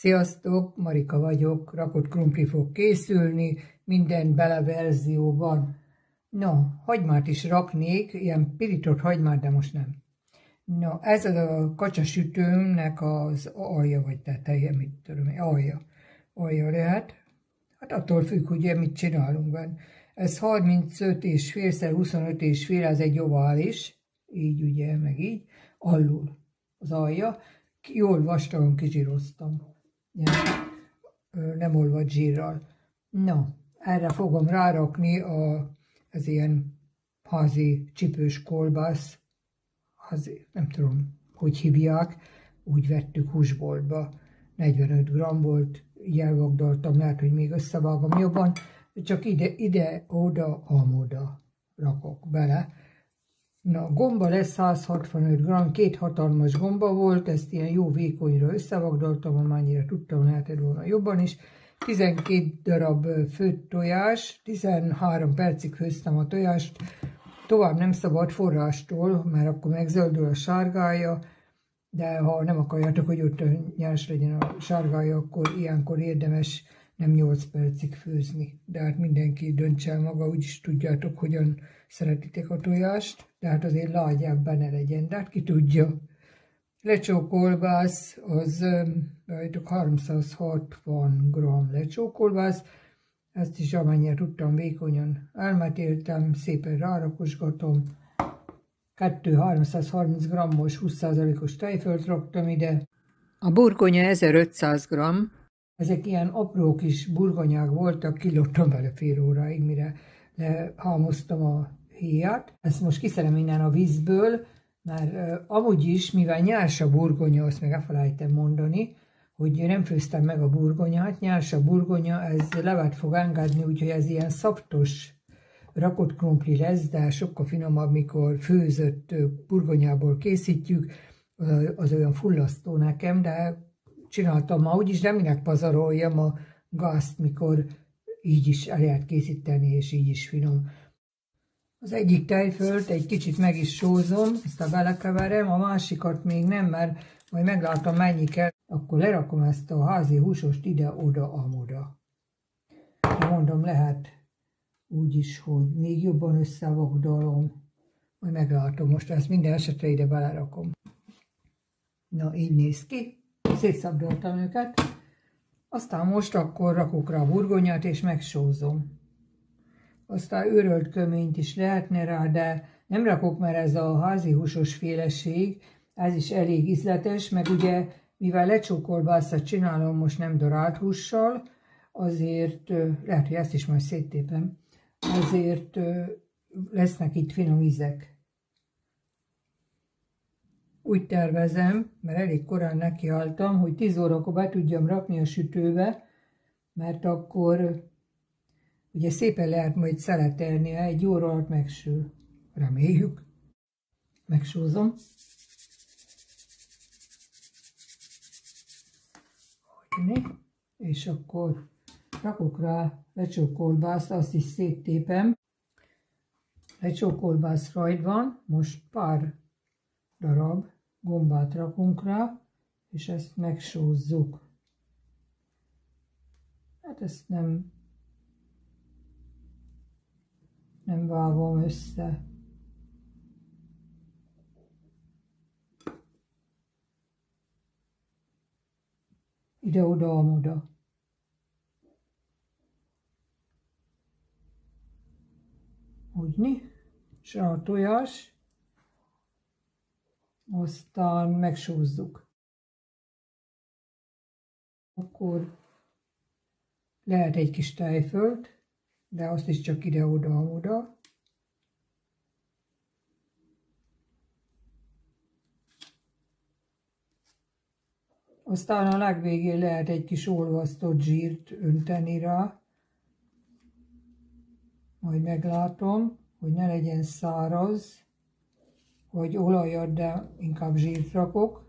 Sziasztok, Marika vagyok, rakott krumpli fog készülni, minden bele verzióban. No, hagymát is raknék, ilyen pirított hagymát, de most nem. No, ez a kacsasütőmnek az alja, vagy teteje, mit tudom, alja. Alja lehet. Hát attól függ, ugye mit csinálunk benne. Ez 35 és félszer 25 és fél, ez egy ovális, így ugye, meg így, alul az alja. Jól vastagon kizsíroztam nem olvad zsírral. Na, erre fogom rárakni a, az ilyen házi csipős kolbász, házi, nem tudom, hogy hívják, úgy vettük húsboltba, 45 g volt, elvagdaltam, lehet, hogy még összevágom jobban, csak ide, ide, oda, amoda rakok bele. Na, gomba lesz 165 g, két hatalmas gomba volt, ezt ilyen jó vékonyra összevagdaltam, amennyire tudtam, lehetett volna jobban is. 12 darab főtt tojás, 13 percig hőztem a tojást, tovább nem szabad forrástól, mert akkor megzöldül a sárgája, de ha nem akarjátok, hogy ott nyers legyen a sárgája, akkor ilyenkor érdemes nem 8 percig főzni. De hát mindenki döntse el maga, úgyis tudjátok, hogyan szeretitek a tojást, de hát azért lágyább ne legyen, de hát ki tudja. Lecsókolbász, az rajtuk 360 g lecsókolbász, ezt is amennyire tudtam vékonyan elmetéltem, szépen rárakosgatom. 2-330 g-os 20%-os tejfölt raktam ide. A burgonya 1500 g, ezek ilyen apró kis burgonyák voltak, kilottam vele fél óráig, mire lehámoztam a héjat. Ezt most kiszerem innen a vízből, mert amúgy is, mivel nyárs a burgonya, azt meg elfelejtem mondani, hogy nem főztem meg a burgonyát, nyárs a burgonya, ez levet fog engedni, úgyhogy ez ilyen szaptos rakott krumpli lesz, de sokkal finomabb, mikor főzött burgonyából készítjük, az olyan fullasztó nekem, de csináltam ma úgyis, de minek pazaroljam a gázt, mikor így is el lehet készíteni, és így is finom. Az egyik tejfölt egy kicsit meg is sózom, ezt a belekeverem, a másikat még nem, mert majd meglátom mennyi kell, akkor lerakom ezt a házi húsost ide-oda, amoda. Mondom, lehet úgy is, hogy még jobban összevagdalom, majd meglátom, most ezt minden esetre ide belerakom. Na, így néz ki, szétszabdoltam őket, aztán most akkor rakok rá a burgonyát és megsózom aztán őrölt köményt is lehetne rá, de nem rakok, mert ez a házi húsos féleség, ez is elég ízletes, meg ugye, mivel lecsókolbászat csinálom most nem darált hússal, azért, lehet, hogy ezt is majd széttépem, azért lesznek itt finom ízek. Úgy tervezem, mert elég korán nekiálltam, hogy 10 órakor be tudjam rakni a sütőbe, mert akkor Ugye szépen lehet majd szeletelni, egy óra alatt megsül. Reméljük. Megsózom. És akkor rakok rá lecsókolbászt, azt is széttépem. Lecsókolbász rajt van, most pár darab gombát rakunk rá, és ezt megsózzuk. Hát ezt nem nem vágom össze. Ide-oda, amoda. Úgyni, és a tojás, aztán megsózzuk. Akkor lehet egy kis tejfölt, de azt is csak ide-oda-oda. Aztán a legvégén lehet egy kis olvasztott zsírt önteni rá. Majd meglátom, hogy ne legyen száraz, hogy olajat, de inkább zsírt rakok.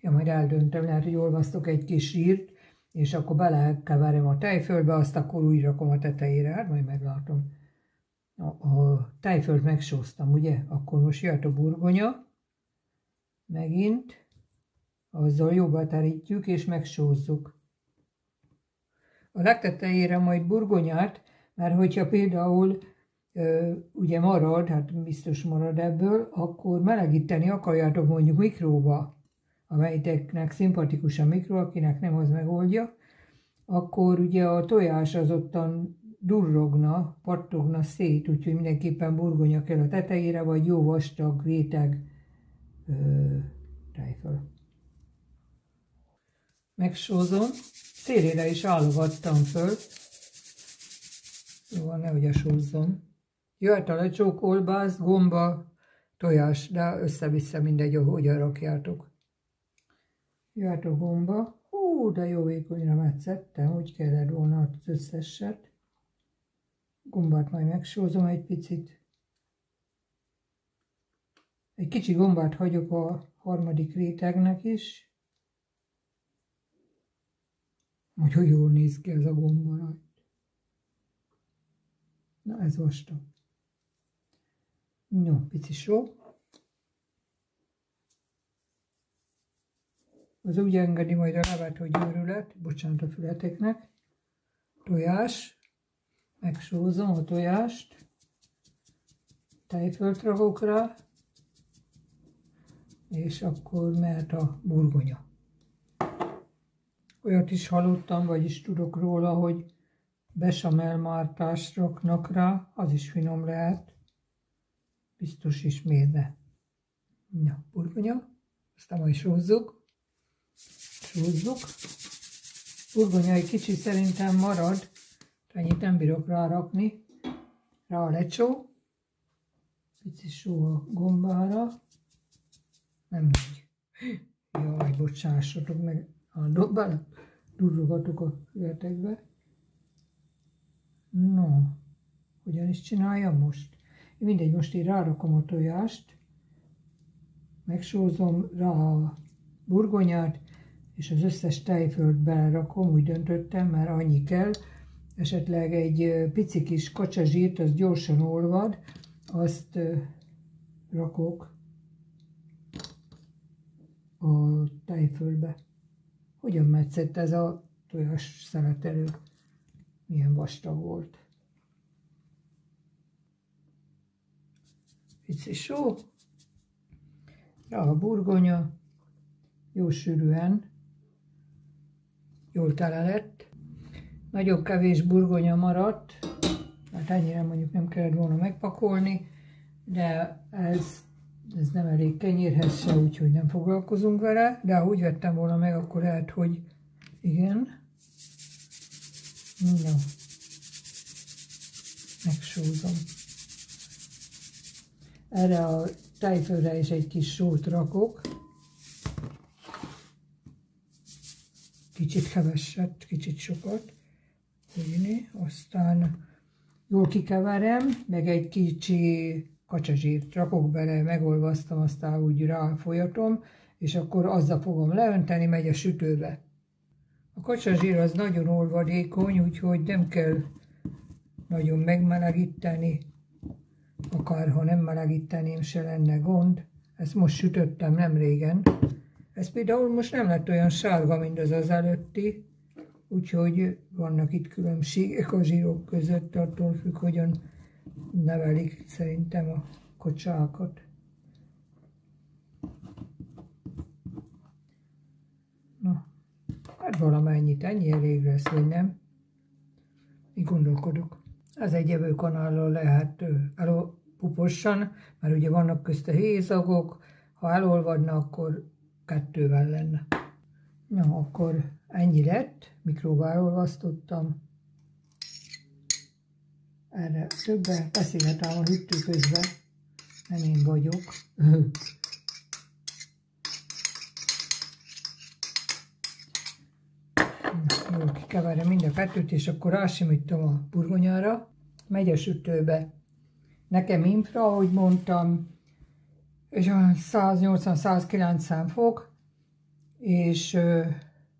Ja, majd eldöntöm, lehet, hogy olvasztok egy kis zsírt, és akkor belekeverem a tejföldbe, azt akkor úgy rakom a tetejére, hát majd meglátom. A, a tejföld megsóztam, ugye? Akkor most jött a burgonya, megint, azzal jobban terítjük és megsózzuk. a legtetejére majd burgonyát, mert hogyha például ugye marad, hát biztos marad ebből, akkor melegíteni akarjátok mondjuk mikróba, amelyiknek szimpatikus a mikro, akinek nem, az megoldja, akkor ugye a tojás az ottan durrogna, pattogna szét, úgyhogy mindenképpen burgonya kell a tetejére, vagy jó vastag réteg ö, tejföl. Megsózom, szélére is állogattam föl, jó, nehogy esózzon. Jöhet a lecsó, kolbász, gomba, tojás, de össze-vissza mindegy, ahogyan rakjátok. Jöhet a gomba. Hú, de jó vékonyra metszettem, úgy kellett volna az összeset. Gombát majd megsózom egy picit. Egy kicsi gombát hagyok a harmadik rétegnek is. Hogy jól néz ki ez a gomba Na ez vastag. No, pici só. Az úgy engedi majd a levet, hogy őrület, bocsánat a fületeknek. Tojás, megsózom a tojást, tejfölt rakok rá, és akkor mehet a burgonya. Olyat is hallottam, vagyis tudok róla, hogy besamel raknak rá, az is finom lehet. Biztos is miért Na, burgonya, aztán majd sózzuk. Sózzuk. Burgonya egy kicsi szerintem marad, ennyit nem bírok rárakni. Rá a lecsó. Pici só a gombára. Nem megy. Jaj, bocsássatok meg. A dobban durrogatok a követekbe. No, hogyan is csináljam most? Mindegy, most én rárakom a tojást, megsózom rá a burgonyát, és az összes tejfölt belerakom, úgy döntöttem, mert annyi kell. Esetleg egy pici kis kacsazsírt, az gyorsan olvad, azt rakok a tejfölbe. Hogyan metszett ez a tojás szeletelő? Milyen vastag volt. Pici só, rá a burgonya, jó sűrűen, jól tele lett. Nagyobb kevés burgonya maradt, hát ennyire mondjuk nem kellett volna megpakolni, de ez, ez nem elég kenyérhez se, úgyhogy nem foglalkozunk vele, de ha úgy vettem volna meg, akkor lehet, hogy igen. No. Megsózom. Erre a tejfölre is egy kis sót rakok. Kicsit keveset, kicsit sokat. Úgy, aztán jól kikeverem, meg egy kicsi kacsazsírt rakok bele, megolvasztam, aztán úgy ráfolyatom, és akkor azzal fogom leönteni, megy a sütőbe. A kacsazsír az nagyon olvadékony, úgyhogy nem kell nagyon megmelegíteni, akár ha nem melegíteném, se lenne gond. Ezt most sütöttem nem régen. Ez például most nem lett olyan sárga, mint az az előtti, úgyhogy vannak itt különbségek a zsírok között, attól függ, hogyan nevelik szerintem a kocsákat. Na, hát valamennyit, ennyi elég lesz, vagy nem? Így gondolkodok. Az egy evőkanállal lehet elpupossan, mert ugye vannak közte hézagok, ha elolvadna, akkor kettővel lenne. Na, akkor ennyi lett, mikróba olvasztottam. Erre többen beszélhetem a hűtő közben, nem én vagyok. Jól kikeverem mind a kettőt, és akkor rásimítom a burgonyára. Megy a sütőbe. Nekem infra, ahogy mondtam, és 180-190 fok, és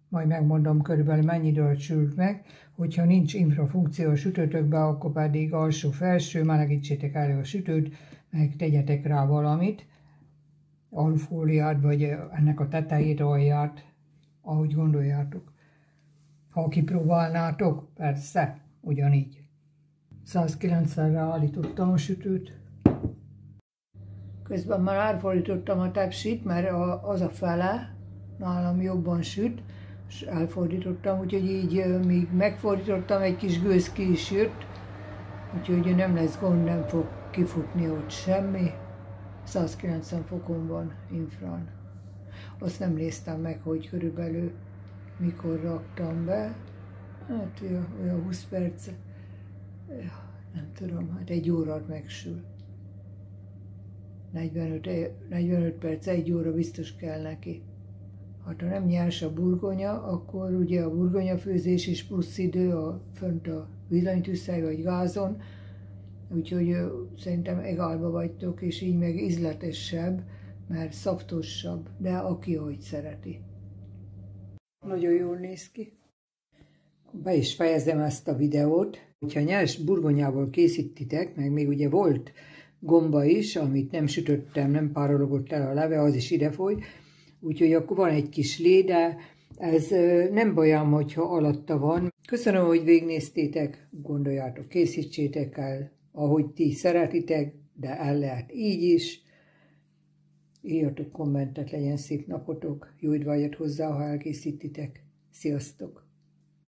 majd megmondom körülbelül mennyi időt sült meg. Hogyha nincs infrafunkció a sütőtökbe, akkor pedig alsó-felső, melegítsétek elő a sütőt, meg tegyetek rá valamit, alufóliát, vagy ennek a tetejét, alját, ahogy gondoljátok. Ha kipróbálnátok, persze, ugyanígy. 190-re állítottam a sütőt. Közben már átfordítottam a tepsit, mert az a fele nálam jobban süt, és elfordítottam, úgyhogy így még megfordítottam, egy kis gőz ki is jött, úgyhogy nem lesz gond, nem fog kifutni ott semmi. 190 fokon van infrán. Azt nem néztem meg, hogy körülbelül mikor raktam be. Hát olyan 20 perc, nem tudom, hát egy órát megsül. 45, 45 perc, egy óra biztos kell neki. Hát ha nem nyers a burgonya, akkor ugye a burgonya főzés is plusz idő a, fönt a villanytűzhely vagy gázon, úgyhogy szerintem egálba vagytok, és így meg ízletesebb, mert szaftosabb, de aki hogy szereti. Nagyon jól néz ki. Be is fejezem ezt a videót. Hogyha nyers burgonyából készítitek, meg még ugye volt gomba is, amit nem sütöttem, nem párologott el a leve, az is ide foly, úgyhogy akkor van egy kis léde, ez nem bajám, hogyha alatta van. Köszönöm, hogy végnéztétek, gondoljátok, készítsétek el, ahogy ti szeretitek, de el lehet így is. Írjatok kommentet, legyen szép napotok, jó étvágyat hozzá, ha elkészítitek. Sziasztok!